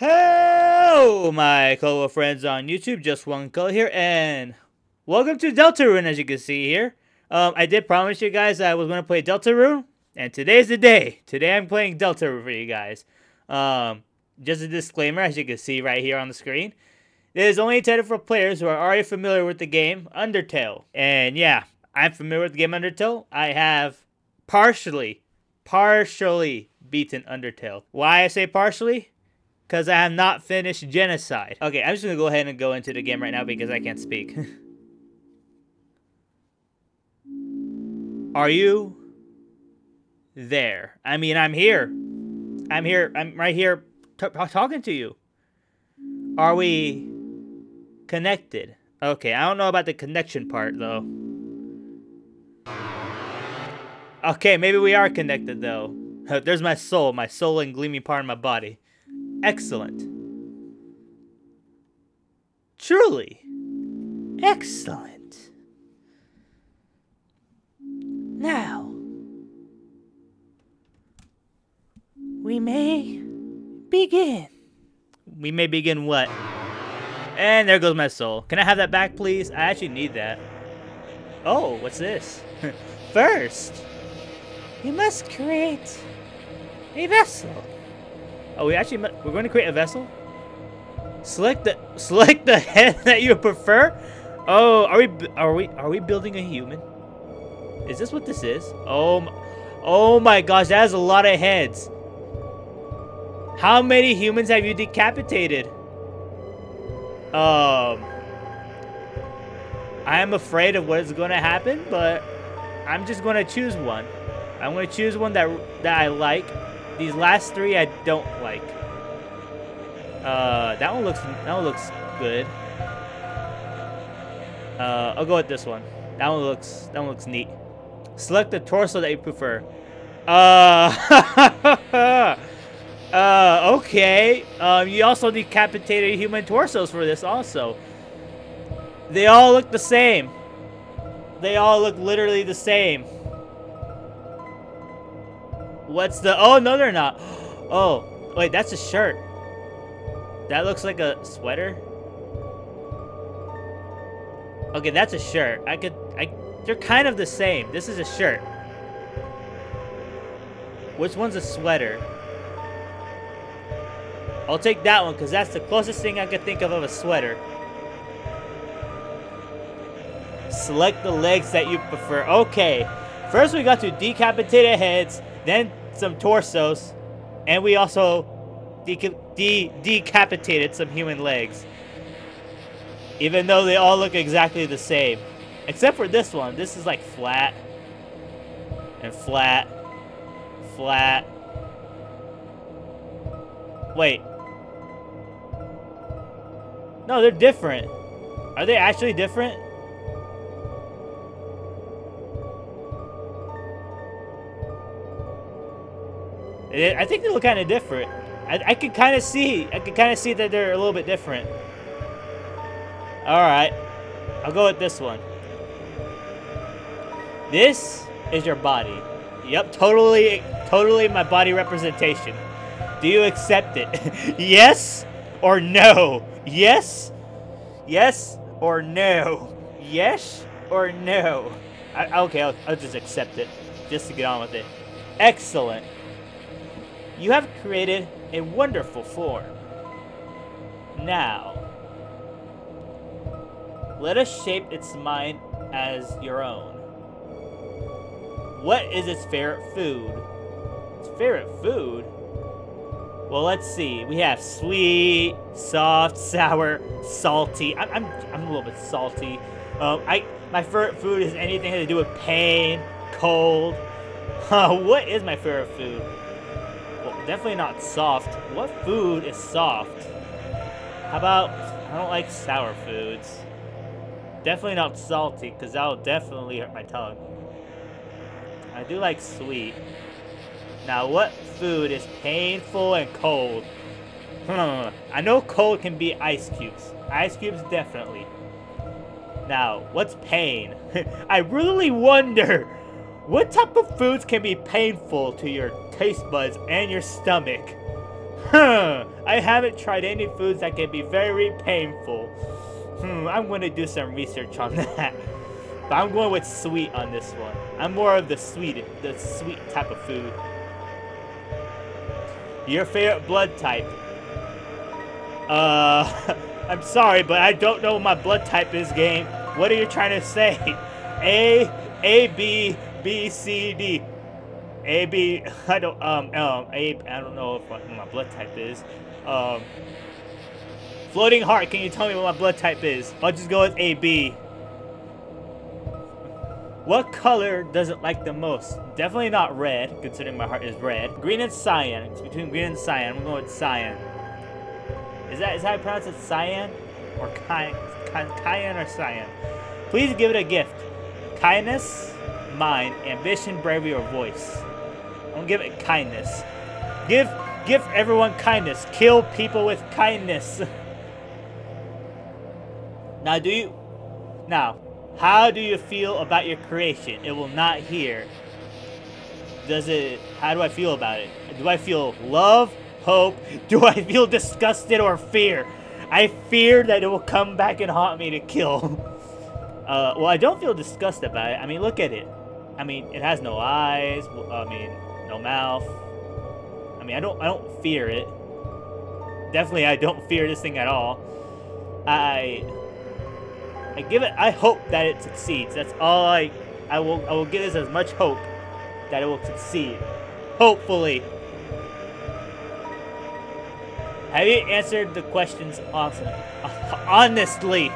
Hello, my color friends on YouTube. Just one color here, and welcome to Deltarune. As you can see here, um, I did promise you guys I was going to play Deltarune, and today's the day. Today I'm playing Deltarune for you guys. Um, just a disclaimer, as you can see right here on the screen, it is only intended for players who are already familiar with the game Undertale. And yeah, I'm familiar with the game Undertale. I have partially, partially beaten Undertale. Why I say partially? Because I have not finished Genocide. Okay, I'm just going to go ahead and go into the game right now because I can't speak. Are you there? I mean, I'm here. I'm here. I'm right here talking to you. Are we connected? Okay, I don't know about the connection part, though. Okay, maybe we are connected, though. There's my soul, my soul and gleaming part of my body. Excellent. Truly. Excellent. Now, we may begin. We may begin what? And there goes my soul. Can I have that back, please? I actually need that. Oh, what's this? First, you must create a vessel. Oh, we actually we're going to create a vessel. Select the select the head that you prefer. Oh, are we are we are we building a human? Is this what this is? Oh, my, oh my gosh, that has a lot of heads. How many humans have you decapitated? Um, I am afraid of what is going to happen, but I'm just going to choose one. I'm going to choose one that that I like these last three I don't like. Uh, that one looks that one looks good. Uh, I'll go with this one. That one looks that one looks neat. Select the torso that you prefer. Uh, uh, okay. Um, you also decapitated human torsos for this also. They all look the same. They all look literally the same. What's the... Oh, no, they're not. Oh, wait, that's a shirt. That looks like a sweater. Okay, that's a shirt. I could... I. They're kind of the same. This is a shirt. Which one's a sweater? I'll take that one, because that's the closest thing I could think of of a sweater. Select the legs that you prefer. Okay. First, we got to decapitated heads, then some torsos, and we also de de decapitated some human legs. Even though they all look exactly the same. Except for this one. This is like flat. And flat. Flat. Wait. No, they're different. Are they actually different? I think they look kind of different. I, I can kind of see, I can kind of see that they're a little bit different. All right, I'll go with this one. This is your body. Yep, totally, totally my body representation. Do you accept it? yes or no? Yes? Yes or no? Yes or no? I, okay, I'll, I'll just accept it just to get on with it. Excellent. You have created a wonderful form. Now, let us shape its mind as your own. What is its favorite food? Its favorite food? Well, let's see. We have sweet, soft, sour, salty. I'm, I'm, I'm a little bit salty. Um, I my favorite food is anything to do with pain, cold. Uh, what is my favorite food? Definitely not soft. What food is soft? How about, I don't like sour foods. Definitely not salty, because that'll definitely hurt my tongue. I do like sweet. Now, what food is painful and cold? Hmm, I know cold can be ice cubes. Ice cubes, definitely. Now, what's pain? I really wonder what type of foods can be painful to your taste buds and your stomach? Huh, I haven't tried any foods that can be very painful. Hmm, I'm going to do some research on that. But I'm going with sweet on this one. I'm more of the sweet, the sweet type of food. Your favorite blood type? Uh, I'm sorry, but I don't know what my blood type is, game. What are you trying to say? A, A, B, B, C, D. A, B, I don't, um, um, A, I don't know what my blood type is. Um, floating heart, can you tell me what my blood type is? I'll just go with A, B. What color does it like the most? Definitely not red, considering my heart is red. Green and cyan. It's between green and cyan. I'm going with cyan. Is that is how I pronounce it? Cyan? Or cyan? Cyan or cyan? Please give it a gift. Kindness, mind, ambition, bravery, or voice. I'm gonna give it kindness. Give give everyone kindness. Kill people with kindness. now do you now how do you feel about your creation? It will not hear. Does it, how do I feel about it? Do I feel love, hope? Do I feel disgusted or fear? I fear that it will come back and haunt me to kill. Uh, well, I don't feel disgusted about it. I mean, look at it. I mean, it has no eyes. I mean, no mouth. I mean, I don't, I don't fear it. Definitely, I don't fear this thing at all. I, I give it. I hope that it succeeds. That's all I. I will. I will give this as much hope that it will succeed. Hopefully. Have you answered the questions honestly? honestly?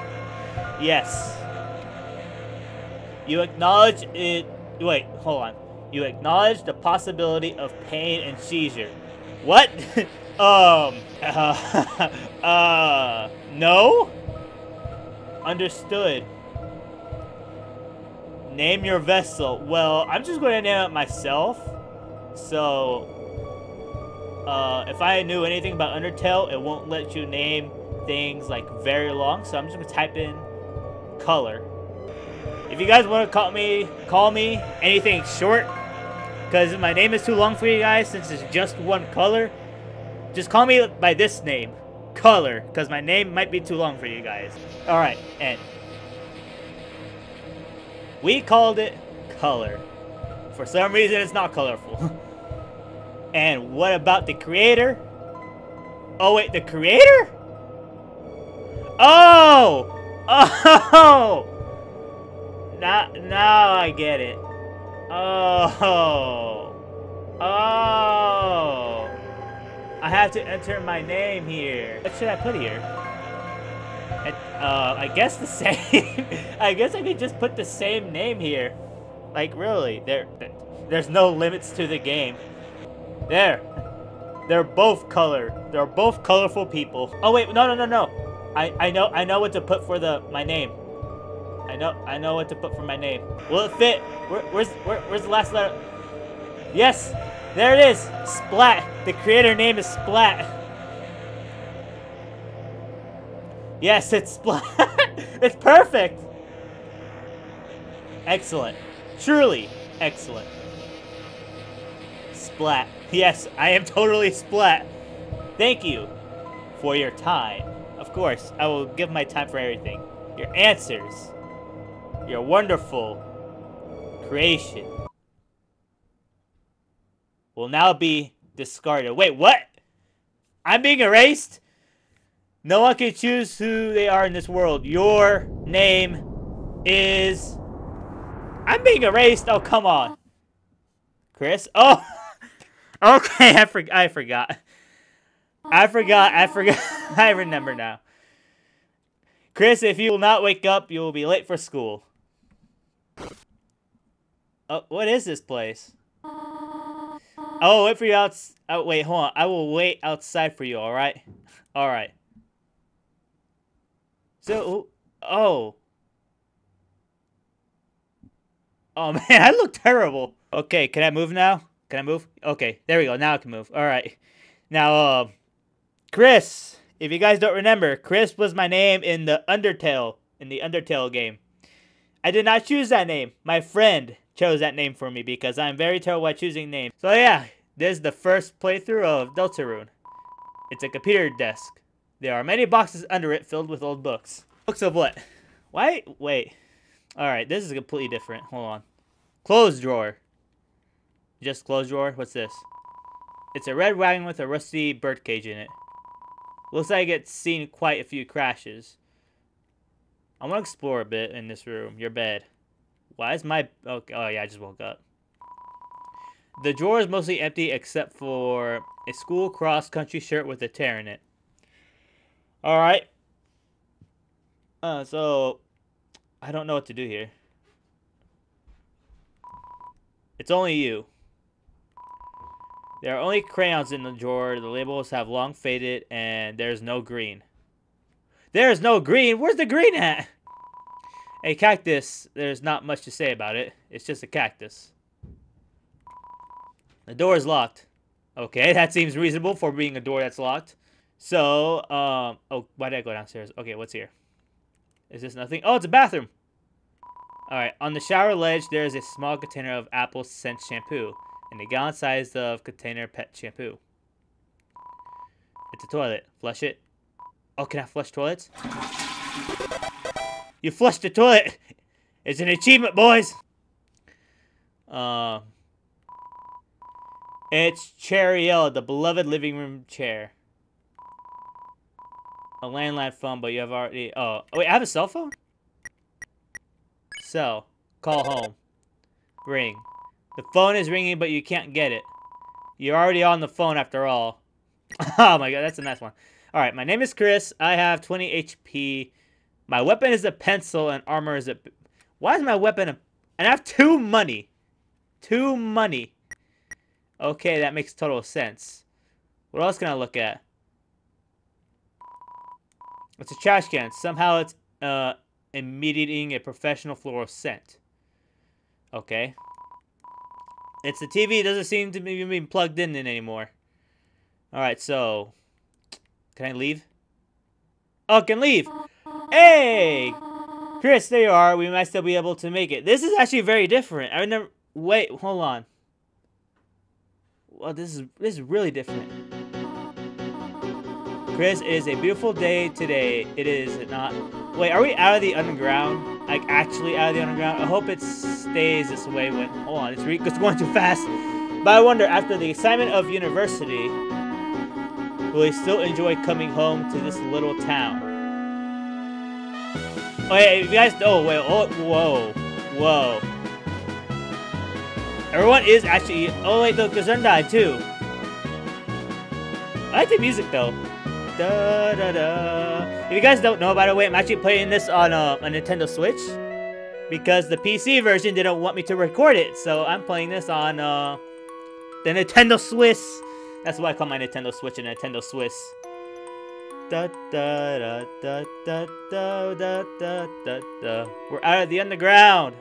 Yes. You acknowledge it. Wait, hold on. You acknowledge the possibility of pain and seizure. What? um. Uh, uh. No? Understood. Name your vessel. Well, I'm just going to name it myself. So, uh, if I knew anything about Undertale, it won't let you name things like very long. So I'm just going to type in color. If you guys want to call me, call me anything short, because my name is too long for you guys since it's just one color, just call me by this name color, because my name might be too long for you guys. Alright, and we called it color. For some reason, it's not colorful. and what about the creator? Oh, wait, the creator? Oh! Oh! Now, now I get it. Oh. Oh. I have to enter my name here. What should I put here? Uh, I guess the same. I guess I could just put the same name here. Like, really, there, there's no limits to the game. There. They're both color. They're both colorful people. Oh wait, no, no, no, no. I, I know, I know what to put for the my name. I know, I know what to put for my name. Will it fit? Where, where's, where, where's the last letter? Yes, there it is! Splat! The creator name is Splat. Yes, it's Splat. it's perfect! Excellent. Truly excellent. Splat. Yes, I am totally Splat. Thank you for your time. Of course, I will give my time for everything. Your answers. Your wonderful creation will now be discarded. Wait, what? I'm being erased? No one can choose who they are in this world. Your name is... I'm being erased? Oh, come on. Chris? Oh! okay, I, for I forgot. I forgot, I forgot. I remember now. Chris, if you will not wake up, you will be late for school. Oh, what is this place? Oh, wait for you out. Oh, wait, hold on. I will wait outside for you, alright? Alright. So, oh. Oh, man, I look terrible. Okay, can I move now? Can I move? Okay, there we go. Now I can move. Alright. Now, uh, Chris. If you guys don't remember, Chris was my name in the Undertale, in the Undertale game. I did not choose that name. My friend chose that name for me because I'm very terrible at choosing names. So yeah, this is the first playthrough of Deltarune. It's a computer desk. There are many boxes under it filled with old books. Books of what? Why? Wait. Alright, this is completely different. Hold on. Closed drawer. Just closed drawer? What's this? It's a red wagon with a rusty birdcage in it. Looks like it's seen quite a few crashes. I want to explore a bit in this room. Your bed. Why is my... Okay. Oh, yeah, I just woke up. The drawer is mostly empty except for a school cross-country shirt with a tear in it. Alright. Uh, so... I don't know what to do here. It's only you. There are only crayons in the drawer. The labels have long faded, and there's no green. There's no green? Where's the green at? A cactus, there's not much to say about it. It's just a cactus. The door is locked. Okay, that seems reasonable for being a door that's locked. So, um, oh, why did I go downstairs? Okay, what's here? Is this nothing? Oh, it's a bathroom. Alright, on the shower ledge, there is a small container of apple scent shampoo and a gallon sized of container pet shampoo. It's a toilet. Flush it. Oh, can I flush toilets? You flushed the toilet! It's an achievement, boys! Uh, it's Cherry Yellow, the beloved living room chair. A landline phone, but you have already... Oh, wait, I have a cell phone? So, Call home. Ring. The phone is ringing, but you can't get it. You're already on the phone after all. oh my god, that's a nice one. Alright, my name is Chris. I have 20 HP. My weapon is a pencil and armor is a... Why is my weapon a... And I have two money. Two money. Okay, that makes total sense. What else can I look at? It's a trash can. Somehow it's uh, emitting a professional floral scent. Okay. It's the TV. It doesn't seem to be being plugged in anymore. Alright, so... Can I leave? Oh, I can leave! Hey! Chris, there you are. We might still be able to make it. This is actually very different. I never... Wait, hold on. Well, this is this is really different. Chris, it is a beautiful day today. It is not... Wait, are we out of the underground? Like, actually out of the underground? I hope it stays this way when... Hold on, it's, it's going too fast. But I wonder, after the assignment of university, will he still enjoy coming home to this little town? Oh, yeah, if you guys... Oh, wait. Oh, whoa. Whoa. Everyone is actually... Oh, wait, though, because died, too. I like the music, though. Da, da, da. If you guys don't know, by the way, I'm actually playing this on uh, a Nintendo Switch. Because the PC version didn't want me to record it. So I'm playing this on uh, the Nintendo Swiss. That's why I call my Nintendo Switch a Nintendo Swiss da da da da da da da da da da. We're out of the underground.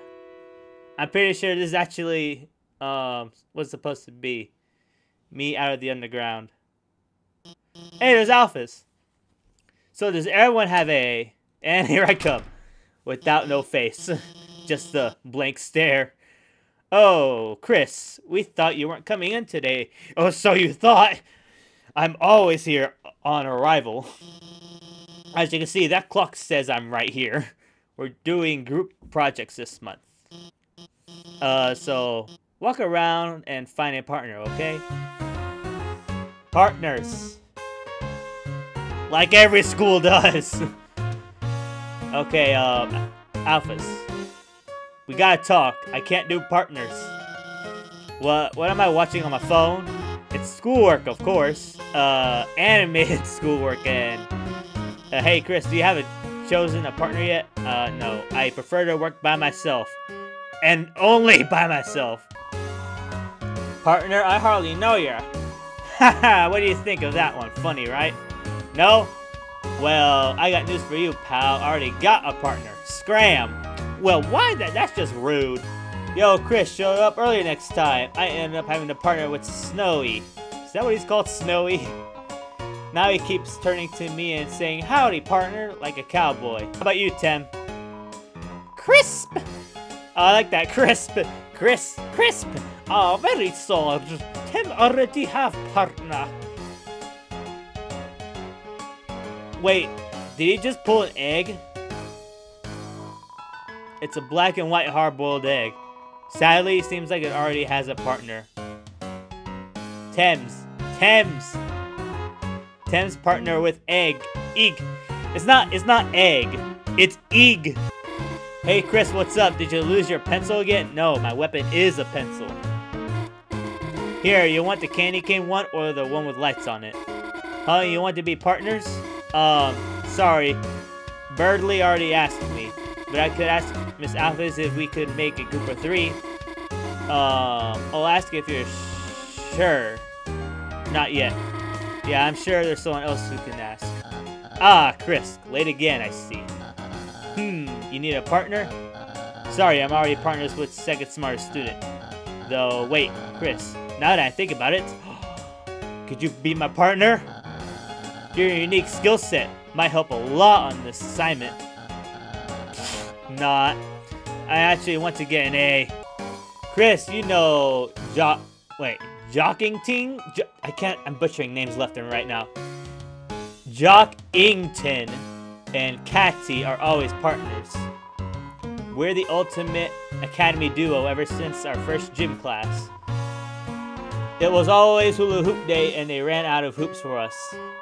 I'm pretty sure this is actually um what's supposed to be. Me out of the underground. Hey, there's Alphys. So does everyone have a and here I come. Without no face. Just a blank stare. Oh, Chris, we thought you weren't coming in today. Oh, so you thought. I'm always here on arrival. As you can see, that clock says I'm right here. We're doing group projects this month. Uh, so walk around and find a partner, okay? Partners. Like every school does. okay, um, Alphys. We gotta talk. I can't do partners. What, what am I watching on my phone? It's schoolwork, of course. Uh, animated schoolwork and... Uh, hey, Chris, do you have a, chosen a partner yet? Uh, no. I prefer to work by myself. And only by myself. Partner, I hardly know you. Haha, what do you think of that one? Funny, right? No? Well, I got news for you, pal. I already got a partner. Scram. Well, why that? That's just rude. Yo, Chris, show up early next time. I ended up having to partner with Snowy. Is that what he's called, Snowy? Now he keeps turning to me and saying, Howdy, partner, like a cowboy. How about you, Tim? Crisp! Oh, I like that, crisp. Crisp, crisp. Oh, very soft. Tim already have partner. Wait, did he just pull an egg? It's a black and white hard-boiled egg. Sadly, it seems like it already has a partner. Thames. Thames. Thames partner with egg. Eeg. It's not, it's not egg. It's eeg. Hey Chris, what's up? Did you lose your pencil again? No, my weapon is a pencil. Here, you want the candy cane one or the one with lights on it? Huh, you want to be partners? Um, sorry. Berdly already asked me. But I could ask Miss Alphys if we could make a group of three. Um, I'll ask if you're sure. Not yet. Yeah, I'm sure there's someone else who can ask. Ah, Chris. Late again, I see. Hmm, you need a partner? Sorry, I'm already partners with second smartest student. Though, wait, Chris, now that I think about it, could you be my partner? Your unique skill set might help a lot on this assignment. Not. I actually want to get an A. Chris, you know, jo wait, Jocking Ting? Jo I can't, I'm butchering names left and right now. Jock Ington and Catty are always partners. We're the ultimate academy duo ever since our first gym class. It was always hula hoop day and they ran out of hoops for us.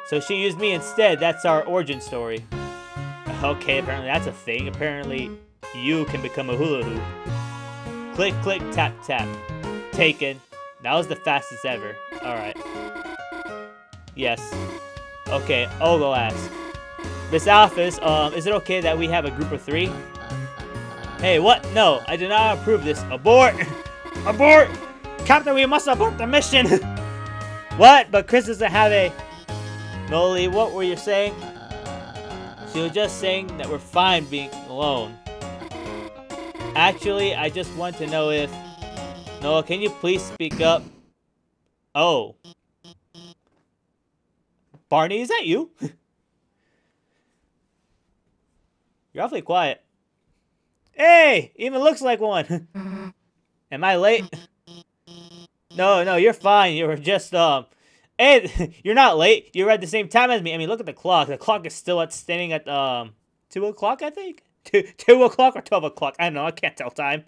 So she used me instead, that's our origin story. Okay, apparently that's a thing. Apparently you can become a hula hoop. Click, click, tap, tap. Taken. That was the fastest ever. Alright. Yes. Okay, I'll go ask. Miss Alphys, um, is it okay that we have a group of three? Hey, what? No, I do not approve this. Abort! Abort! Captain, we must abort the mission! what? But Chris doesn't have a... Noelle, what were you saying? She was just saying that we're fine being alone. Actually, I just want to know if... Noah, can you please speak up? Oh. Barney, is that you? You're awfully quiet. Hey! Even looks like one! Am I late? No, no, you're fine. You were just, um... Hey, you're not late. You're at the same time as me. I mean, look at the clock. The clock is still at standing at, um... 2 o'clock, I think? 2, 2 o'clock or 12 o'clock? I don't know. I can't tell time.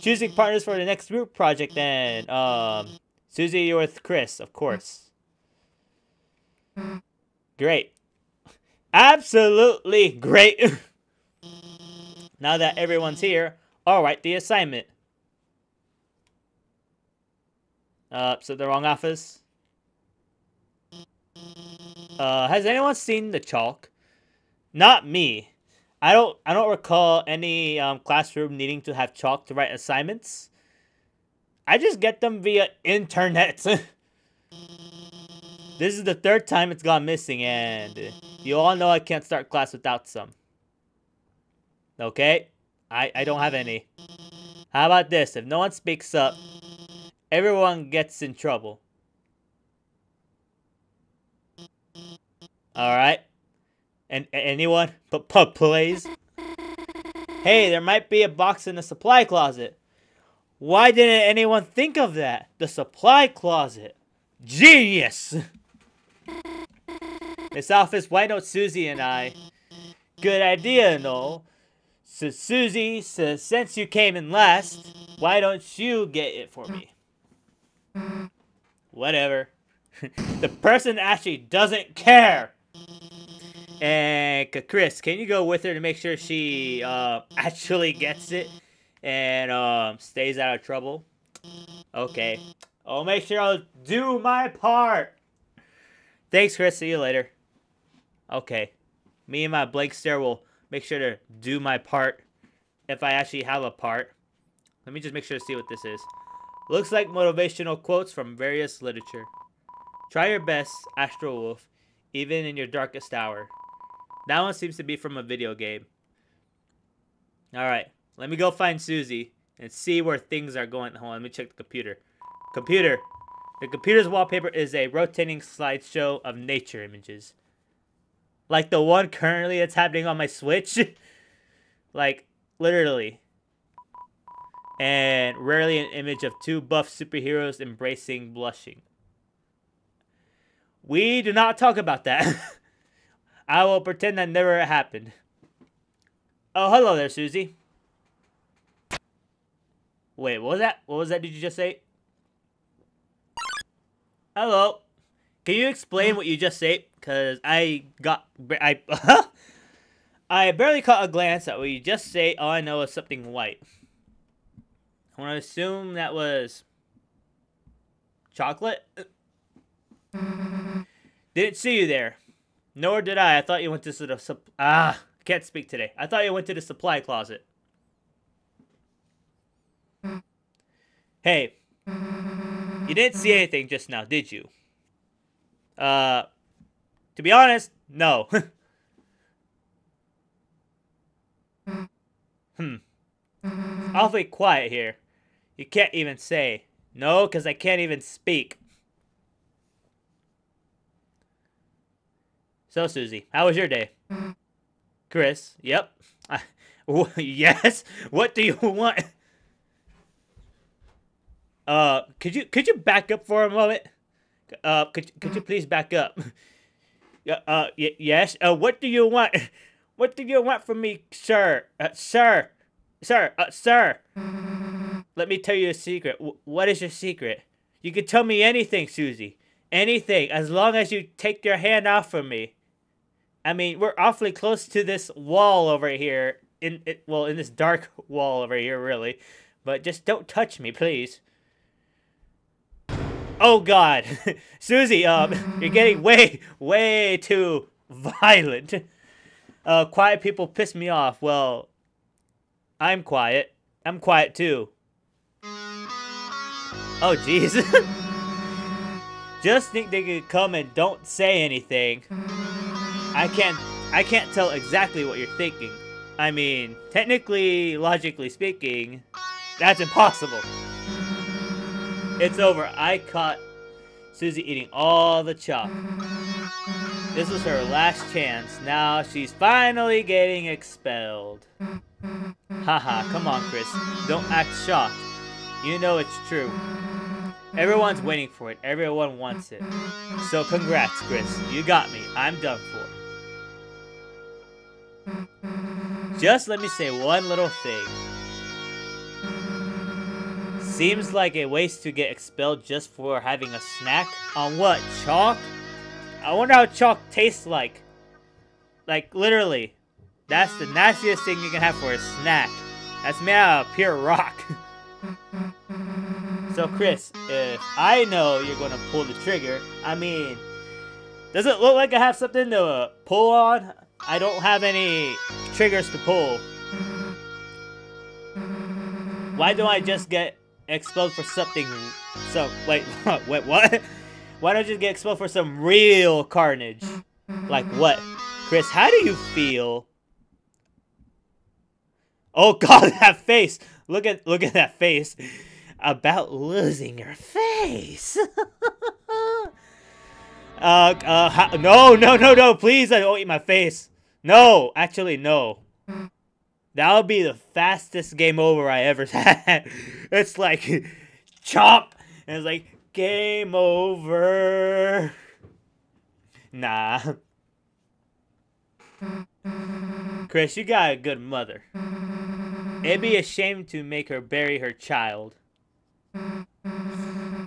Choosing partners for the next group project, then. Um... Susie, you're with Chris, of course. Great. Absolutely great. now that everyone's here, I'll write the assignment. Uh, so the wrong office. Uh, has anyone seen the chalk? Not me. I don't. I don't recall any um, classroom needing to have chalk to write assignments. I just get them via internet. this is the third time it's gone missing, and you all know I can't start class without some. Okay? I, I don't have any. How about this? If no one speaks up, everyone gets in trouble. Alright? And anyone? But pub plays? Hey, there might be a box in the supply closet. Why didn't anyone think of that? The supply closet. Genius! This office, why don't Susie and I? Good idea, no? So Susie, so since you came in last, why don't you get it for me? Whatever. the person actually doesn't care. And Chris, can you go with her to make sure she uh, actually gets it and um, stays out of trouble? Okay. I'll make sure I'll do my part. Thanks, Chris. See you later. Okay. Me and my blank stare will make sure to do my part if I actually have a part. Let me just make sure to see what this is. Looks like motivational quotes from various literature. Try your best, Astral Wolf, even in your darkest hour. That one seems to be from a video game. Alright, let me go find Susie and see where things are going. Hold on, let me check the computer. Computer. The computer's wallpaper is a rotating slideshow of nature images. Like the one currently that's happening on my Switch. like, literally. And rarely an image of two buff superheroes embracing blushing. We do not talk about that. I will pretend that never happened. Oh, hello there, Susie. Wait, what was that? What was that did you just say? Hello. Can you explain what you just said? Because I got... I... I barely caught a glance at what you just say. All I know is something white. I want to assume that was... Chocolate? Didn't see you there. Nor did I. I thought you went to the... Sup ah, can't speak today. I thought you went to the supply closet. Hey, you didn't see anything just now, did you? Uh, to be honest, no. hmm. awfully quiet here. You can't even say. No, because I can't even speak. So, Susie, how was your day? Chris, yep. yes? What do you want? Uh, could you could you back up for a moment? Uh, could could you please back up? uh, yes. Uh, what do you want? What do you want from me, sir? Uh, sir, sir, uh, sir. Let me tell you a secret. W what is your secret? You can tell me anything, Susie. Anything, as long as you take your hand off from me. I mean, we're awfully close to this wall over here. In it, well, in this dark wall over here, really. But just don't touch me, please. Oh God, Susie, um, you're getting way, way too violent. Uh, quiet people piss me off. Well, I'm quiet. I'm quiet too. Oh jeez. Just think they could come and don't say anything. I can't, I can't tell exactly what you're thinking. I mean, technically, logically speaking, that's impossible. It's over. I caught Susie eating all the chalk. This was her last chance. Now she's finally getting expelled. Haha, come on, Chris. Don't act shocked. You know it's true. Everyone's waiting for it. Everyone wants it. So congrats, Chris. You got me. I'm done for. Just let me say one little thing. Seems like a waste to get expelled just for having a snack. On what? Chalk? I wonder how chalk tastes like. Like, literally. That's the nastiest thing you can have for a snack. That's made out of pure rock. so, Chris, if I know you're going to pull the trigger, I mean, does it look like I have something to uh, pull on? I don't have any triggers to pull. Why don't I just get expelled for something. So wait, wait, what? Why don't you get expelled for some real carnage? Like what? Chris, how do you feel? Oh god, that face! Look at look at that face. About losing your face. uh, uh, no, no, no, no, please, don't eat my face. No, actually, no. That would be the fastest game over I ever had. it's like, chop! And it's like, game over. Nah. Chris, you got a good mother. It'd be a shame to make her bury her child.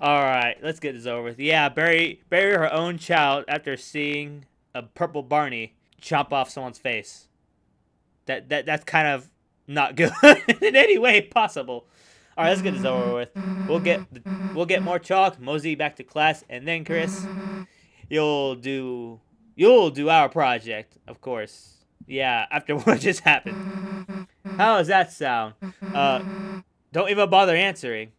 Alright, let's get this over with. Yeah, bury, bury her own child after seeing a purple Barney chop off someone's face that that that's kind of not good in any way possible. All right, let's get this over with. We'll get we'll get more chalk, mosey back to class, and then Chris, you'll do you'll do our project, of course. Yeah, after what just happened. How does that sound? Uh, don't even bother answering.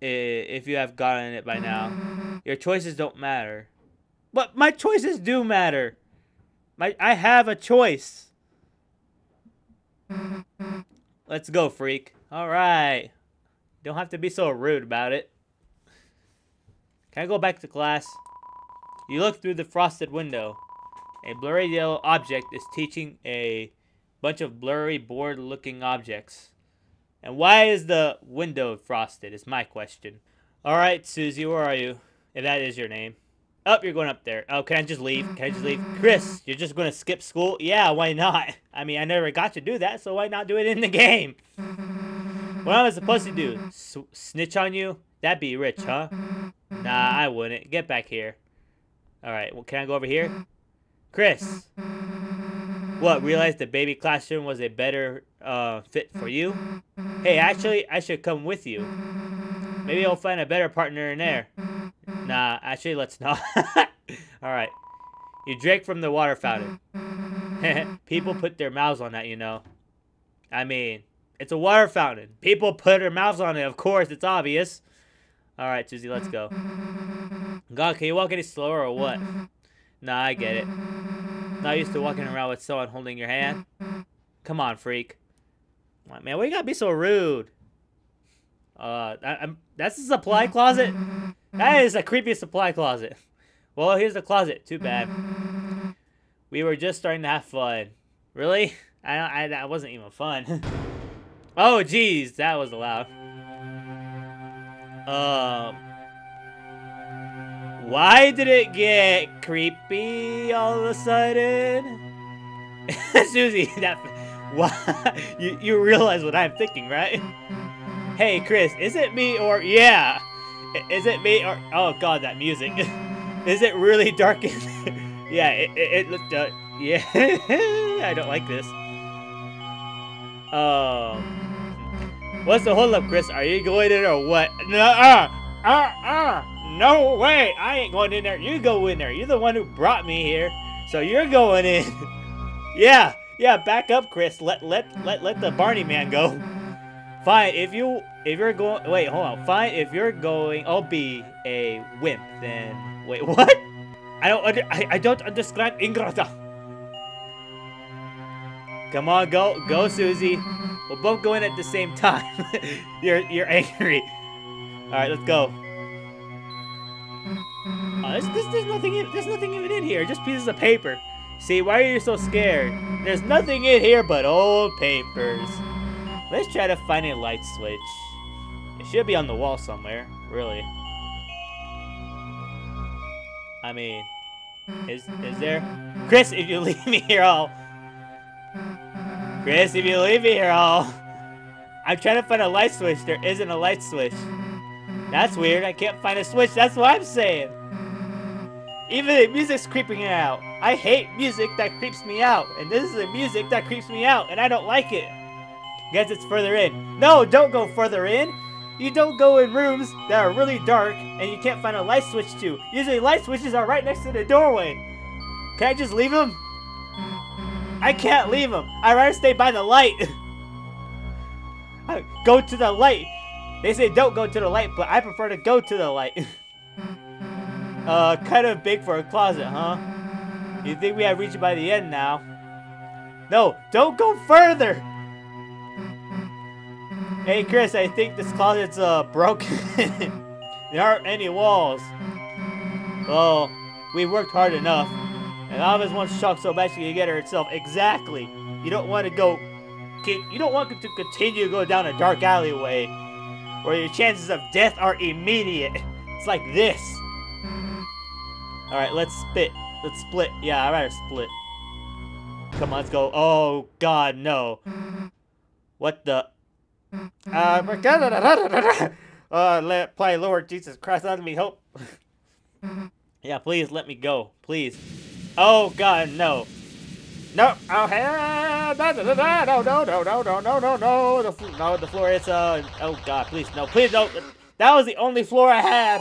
If you have gotten it by now, your choices don't matter. But my choices do matter. My, I have a choice. Let's go, freak. Alright. Don't have to be so rude about it. Can I go back to class? You look through the frosted window. A blurry yellow object is teaching a bunch of blurry, bored-looking objects. And why is the window frosted is my question. Alright, Susie, where are you? If that is your name. Up, oh, you're going up there. Oh, can I just leave? Can I just leave? Chris, you're just going to skip school? Yeah, why not? I mean, I never got to do that, so why not do it in the game? What am I supposed to do? S snitch on you? That'd be rich, huh? Nah, I wouldn't. Get back here. Alright, well, can I go over here? Chris! What, realized the baby classroom was a better uh, fit for you? Hey, actually, I should come with you. Maybe I'll find a better partner in there. Nah, actually, let's not. Alright. You drank from the water fountain. People put their mouths on that, you know. I mean, it's a water fountain. People put their mouths on it, of course. It's obvious. Alright, Susie, let's go. God, can you walk any slower or what? Nah, I get it. Not used to walking around with someone holding your hand. Come on, freak. Man, why you gotta be so rude? Uh, I, that's a supply closet? That is a creepy supply closet. Well, here's the closet. Too bad. We were just starting to have fun. Really? I, I that wasn't even fun. oh, jeez, that was loud. Um. Why did it get creepy all of a sudden? Susie, that you you realize what I'm thinking, right? Hey, Chris, is it me or yeah? Is it me or oh god, that music? is it really dark in there? yeah, it, it, it looked uh, yeah. I don't like this. Um, what's the hold up, Chris? Are you going in or what? No, uh, uh, uh. No way! I ain't going in there. You go in there. You're the one who brought me here. So you're going in. yeah, yeah, back up, Chris. Let let let let the Barney man go. Fine, if you if you're going wait, hold on. Fine, if you're going I'll be a wimp then wait, what? I don't under, I, I don't understand Ingrata. Come on, go go Susie. We'll both go in at the same time. you're you're angry. Alright, let's go. Oh, there's, there's, there's, nothing in, there's nothing even in here, just pieces of paper. See, why are you so scared? There's nothing in here but old papers. Let's try to find a light switch. It should be on the wall somewhere, really. I mean, is is there? Chris, if you leave me here, I'll... Chris, if you leave me here, I'll... I'm trying to find a light switch. There isn't a light switch. That's weird. I can't find a switch. That's what I'm saying. Even the music's creeping out. I hate music that creeps me out. And this is the music that creeps me out. And I don't like it. Guess it's further in. No, don't go further in. You don't go in rooms that are really dark and you can't find a light switch to. Usually light switches are right next to the doorway. Can I just leave them? I can't leave them. I'd rather stay by the light. go to the light. They say don't go to the light, but I prefer to go to the light. uh, kind of big for a closet, huh? You think we have reached by the end now? No, don't go further! Hey Chris, I think this closet's uh broken. there aren't any walls. Well, we worked hard enough. And Alphys wants Chuck so bad she can get her itself. Exactly. You don't want to go... You don't want to continue to go down a dark alleyway where your chances of death are immediate. It's like this. Alright, let's split. Let's split. Yeah, I'd rather split. Come on, let's go. Oh, God, no. What the... Uh, uh, let play Lord Jesus Christ, let me hope. yeah, please let me go. Please. Oh, God, no. No, oh, hell, no, no, no, no, no, no, no, no, no, no, no, the, no, the floor is, uh, oh, God, please, no, please, no, that was the only floor I had.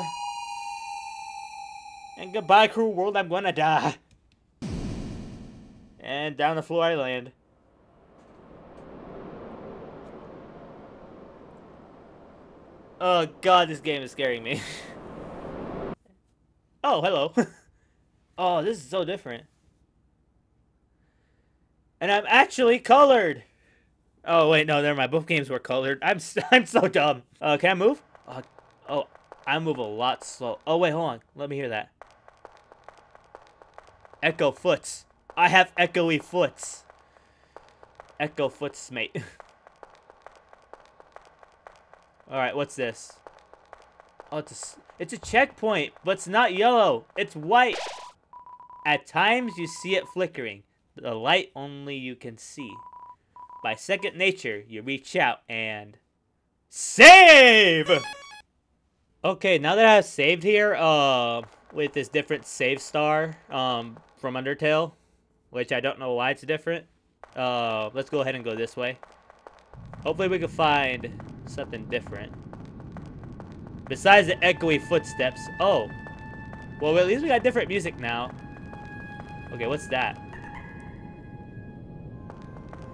And goodbye, cruel world, I'm gonna die. And down the floor I land. Oh, God, this game is scaring me. oh, hello. oh, this is so different. And I'm actually colored. Oh, wait, no, never mind. Both games were colored. I'm, I'm so dumb. Uh, can I move? Uh, oh, I move a lot slow. Oh, wait, hold on. Let me hear that. Echo foots. I have echoey foots. Echo foots, mate. Alright, what's this? Oh, it's a... It's a checkpoint, but it's not yellow. It's white. At times, you see it flickering. The light only you can see. By second nature, you reach out and... Save! Okay, now that I've saved here, uh, with this different save star, um, from Undertale, which I don't know why it's different, uh, let's go ahead and go this way. Hopefully we can find something different. Besides the echoey footsteps. Oh. Well, at least we got different music now. Okay, what's that?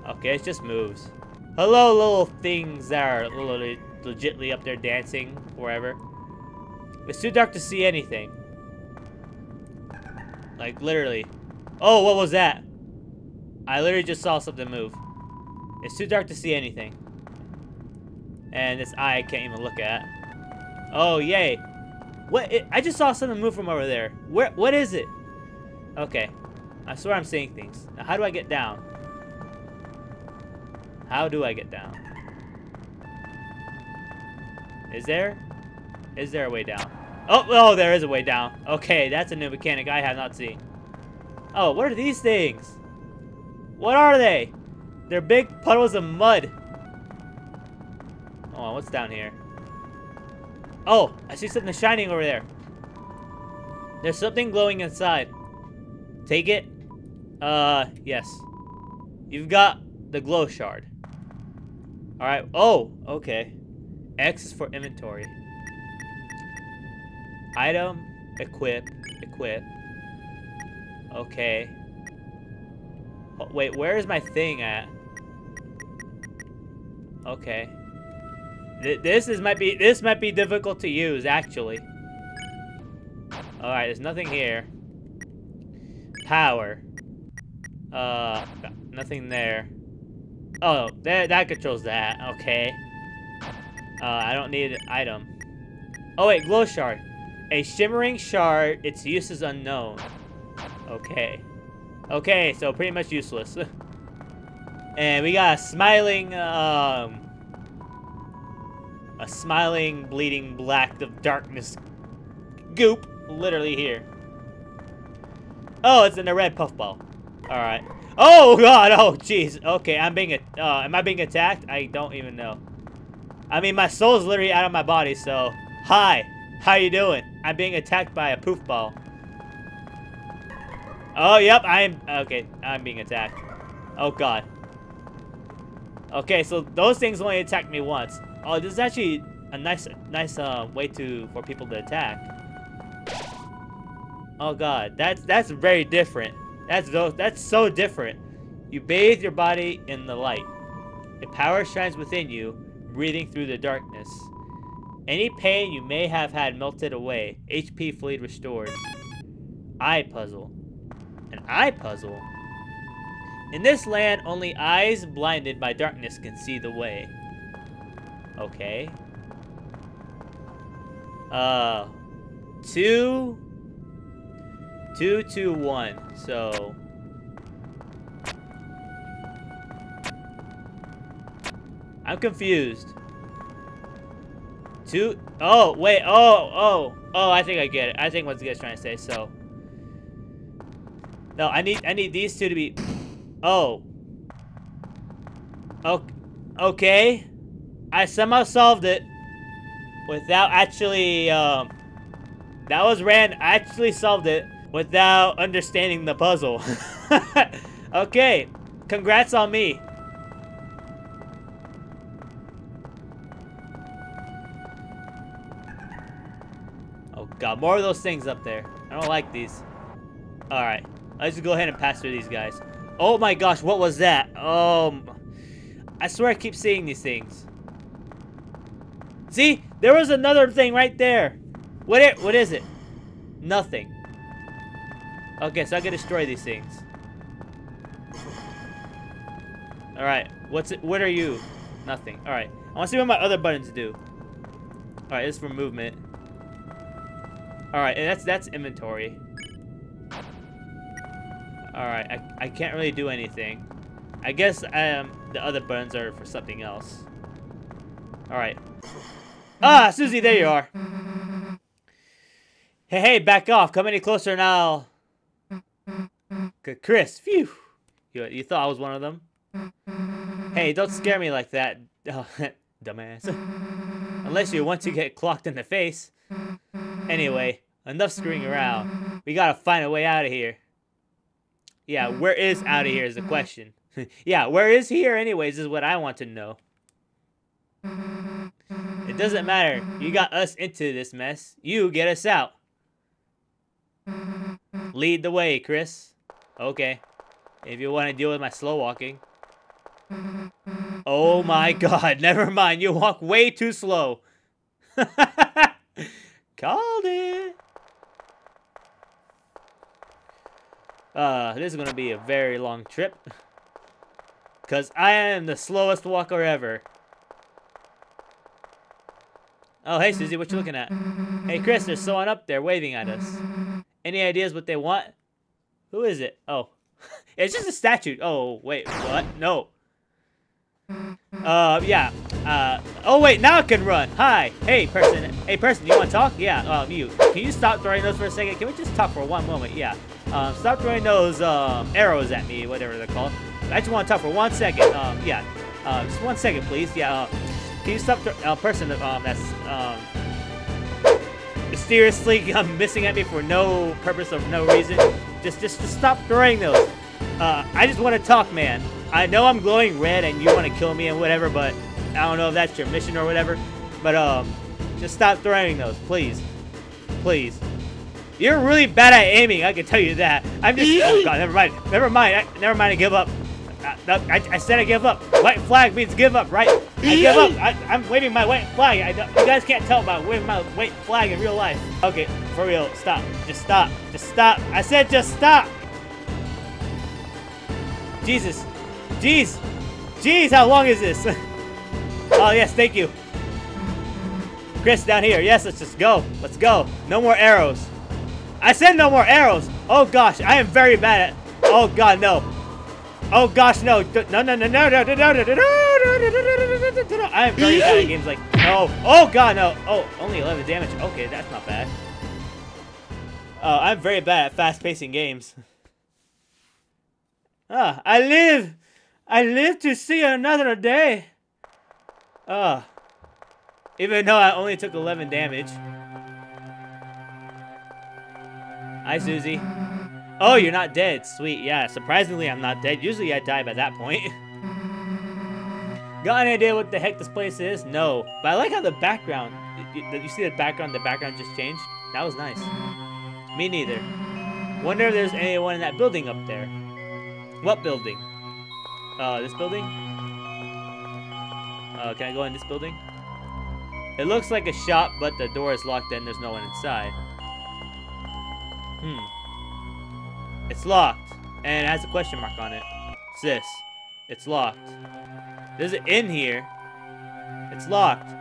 Okay, it just moves. Hello, little things that are literally, legitly up there dancing wherever. It's too dark to see anything. Like, literally. Oh, what was that? I literally just saw something move. It's too dark to see anything. And this eye I can't even look at. Oh, yay. What? It, I just saw something move from over there. Where? What is it? Okay. I swear I'm seeing things. Now, how do I get down? How do I get down? Is there? Is there a way down? Oh, oh, there is a way down. Okay, that's a new mechanic I have not seen. Oh, what are these things? What are they? They're big puddles of mud. Oh, what's down here? Oh, I see something shining over there. There's something glowing inside. Take it. Uh, yes. You've got the glow shard. Alright. Oh, okay. X is for inventory. Item, equip, equip. Okay. Oh, wait, where is my thing at? Okay. Th this is might be this might be difficult to use actually. All right, there's nothing here. Power. Uh, nothing there. Oh, that that controls that. Okay. Uh, I don't need an item. Oh wait, glow shard. A shimmering shard. Its use is unknown. Okay. Okay, so pretty much useless. and we got a smiling, um, a smiling, bleeding black of darkness goop literally here. Oh, it's in a red puffball. Alright. Oh, God. Oh, jeez. Okay, I'm being... Uh, am I being attacked? I don't even know. I mean, my soul's literally out of my body, so... Hi. How you doing? I'm being attacked by a poof ball. Oh, yep. I'm... Okay, I'm being attacked. Oh, God. Okay, so those things only attacked me once. Oh, this is actually a nice, nice uh, way to for people to attack. Oh god, that's that's very different. That's that's so different. You bathe your body in the light. A power shines within you, breathing through the darkness. Any pain you may have had melted away. HP fleet restored. Eye puzzle. An eye puzzle? In this land, only eyes blinded by darkness can see the way. Okay. Uh, two, two, two, one. So. I'm confused. Two, oh, wait, oh, oh, oh, I think I get it. I think what the guy's trying to say, so. No, I need, I need these two to be, oh. Okay. I somehow solved it without actually, um, that was ran, I actually solved it without understanding the puzzle. okay, congrats on me. God, more of those things up there. I don't like these. Alright, let's just go ahead and pass through these guys. Oh my gosh, what was that? Um, I swear I keep seeing these things. See? There was another thing right there. What it, what is it? Nothing. Okay, so I can destroy these things. Alright, what's it what are you? Nothing. Alright. I wanna see what my other buttons do. Alright, this is for movement. Alright, and that's that's inventory. Alright, I, I can't really do anything. I guess um the other buttons are for something else. Alright. Ah, Susie, there you are. Hey, hey, back off. Come any closer and I'll... Kris, phew. You, you thought I was one of them? Hey, don't scare me like that, oh, dumbass. Unless you want to get clocked in the face. Anyway, enough screwing around. We gotta find a way out of here. Yeah, where is out of here is the question. yeah, where is here anyways is what I want to know. It doesn't matter. You got us into this mess. You get us out. Lead the way, Kris. Okay. If you want to deal with my slow walking. Oh my god, never mind. You walk way too slow. Called it. Uh, this is going to be a very long trip. Because I am the slowest walker ever. Oh, hey, Susie, what you looking at? Hey, Kris, there's someone up there waving at us. Any ideas what they want? Who is it? Oh. it's just a statue. Oh, wait, what? No. Uh, yeah. Uh, oh wait, now I can run. Hi. Hey, person. Hey, person, you want to talk? Yeah, um, you. Can you stop throwing those for a second? Can we just talk for one moment? Yeah. Um, stop throwing those, um, arrows at me, whatever they're called. I just want to talk for one second. Um, yeah. Uh, just one second, please. Yeah, uh, can you stop, uh, person, um, that's, um, mysteriously um, missing at me for no purpose or no reason? Just, just, just stop throwing those. Uh, I just want to talk, man. I know I'm glowing red and you want to kill me and whatever, but I don't know if that's your mission or whatever. But um, just stop throwing those, please. Please. You're really bad at aiming, I can tell you that. I'm just, oh god, never mind. Never mind, I, never mind, I give up. I, I, I, said I give up. White flag means give up, right? I give up. I, am waving my white flag. I, you guys can't tell about waving my white flag in real life. Okay, for real, stop. Just stop. Just stop. I said just stop. Jesus. Jeez! Jeez, how long is this? oh, yes, thank you. Kris, down here. Yes, let's just go. Let's go. No more arrows. I said no more arrows. Oh, gosh. I am very bad at... Oh, God, no. Oh, gosh, no. No, no, no, no, no, no, no, no, no, I am very bad at games like... No. Oh, God, no. Oh, only 11 damage. Okay, that's not bad. Uh, I'm very bad at fast-pacing games. Ah, I live! I live to see another day. Ugh. Even though I only took 11 damage. Hi, Susie. Oh, you're not dead. Sweet. Yeah, surprisingly, I'm not dead. Usually I die by that point. Got any idea what the heck this place is? No. But I like how the background... You, you see the background? The background just changed? That was nice. Me neither. Wonder if there's anyone in that building up there. What building? Uh, this building? Uh, can I go in this building? It looks like a shop, but the door is locked and there's no one inside. Hmm. It's locked. And it has a question mark on it. It's this. It's locked. There's an inn here. It's locked.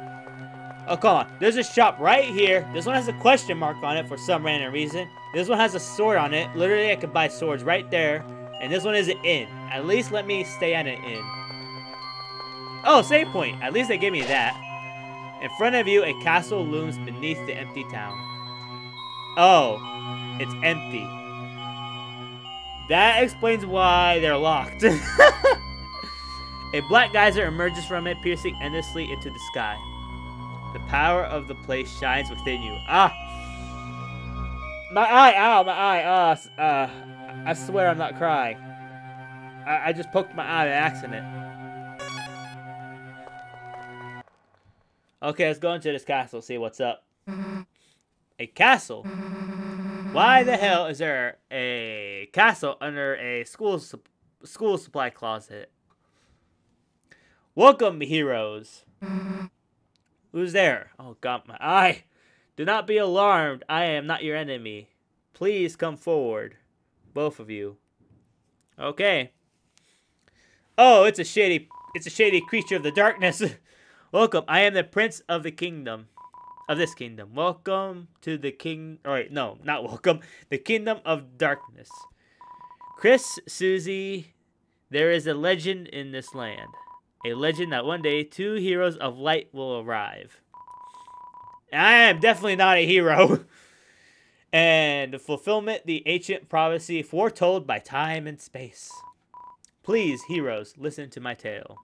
Oh, come on. There's a shop right here. This one has a question mark on it for some random reason. This one has a sword on it. Literally, I could buy swords right there. And this one is an inn. At least let me stay at an inn. Oh, save point. At least they gave me that. In front of you, a castle looms beneath the empty town. Oh, it's empty. That explains why they're locked. a black geyser emerges from it, piercing endlessly into the sky. The power of the place shines within you. Ah! My eye! Ow, my eye! Uh, uh, I swear I'm not crying. I, I just poked my eye by accident. Okay, let's go into this castle, see what's up. A castle? Why the hell is there a castle under a school su school supply closet? Welcome, heroes. Who's there? Oh, got my eye. Do not be alarmed. I am not your enemy. Please come forward. Both of you. Okay. Oh, it's a shady, it's a shady creature of the darkness. Welcome. I am the prince of the kingdom, of this kingdom. Welcome to the king. All right, no, not welcome. The kingdom of darkness. Kris, Susie, there is a legend in this land. A legend that one day two heroes of light will arrive. I am definitely not a hero. and fulfillment the ancient prophecy foretold by time and space. Please, heroes, listen to my tale.